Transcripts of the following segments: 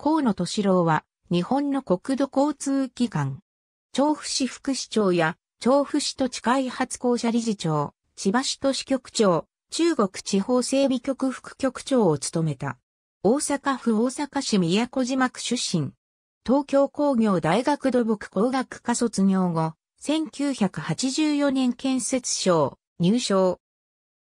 河野敏郎は、日本の国土交通機関。調布市副市長や、調布市土地開発公社理事長、千葉市都市局長、中国地方整備局副局長を務めた。大阪府大阪市宮古島区出身。東京工業大学土木工学科卒業後、1984年建設省入省。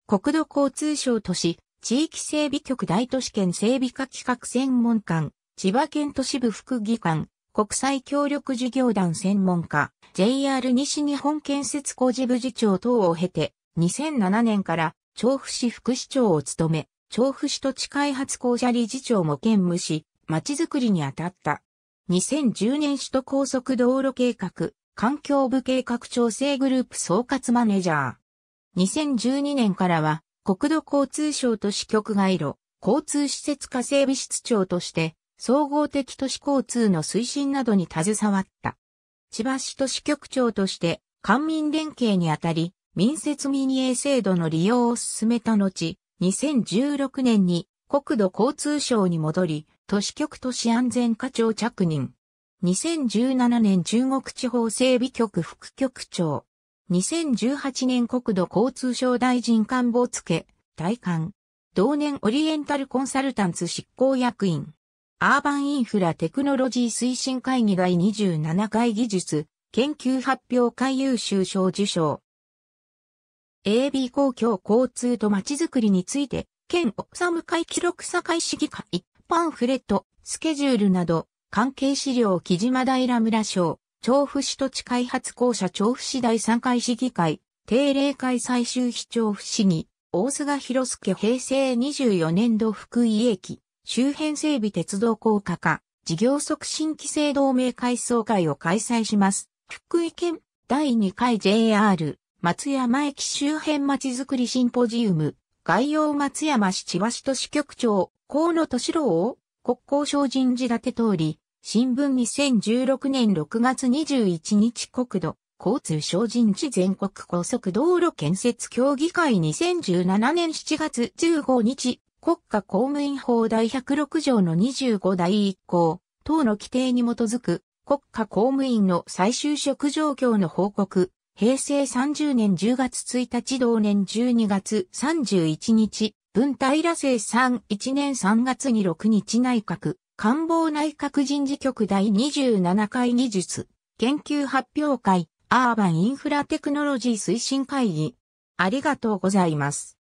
国土交通省都市地域整備局大都市圏整備課企画専門官、千葉県都市部副議官、国際協力事業団専門家、JR 西日本建設工事部次長等を経て、2007年から調布市副市長を務め、調布市土地開発公社理事長も兼務し、街づくりに当たった。2010年首都高速道路計画、環境部計画調整グループ総括マネージャー。2012年からは、国土交通省都市局外路、交通施設化整備室長として、総合的都市交通の推進などに携わった。千葉市都市局長として、官民連携にあたり、民設民営制度の利用を進めた後、2016年に国土交通省に戻り、都市局都市安全課長着任。2017年中国地方整備局副局長。2018年国土交通省大臣官房付、大官。同年オリエンタルコンサルタンツ執行役員。アーバンインフラテクノロジー推進会議第27回技術研究発表会優秀賞受賞。AB 公共交通と街づくりについて、県サム会記録差会市議会、パンフレット、スケジュールなど、関係資料木島平村省、調布市土地開発公社調布市第3回市議会、定例会最終市長府市議、大菅博介平成24年度福井駅、周辺整備鉄道高架化、事業促進規制同盟会総会を開催します。福井県第2回 JR 松山駅周辺町づくりシンポジウム、概要松山市千葉市都市局長、河野敏郎国交省人事立て通り、新聞2016年6月21日国土、交通省人事全国高速道路建設協議会2017年7月15日、国家公務員法第106条の25第1項、等の規定に基づく国家公務員の再就職状況の報告、平成30年10月1日同年12月31日、文平生3 1年3月に6日内閣、官房内閣人事局第27回技術、研究発表会、アーバンインフラテクノロジー推進会議。ありがとうございます。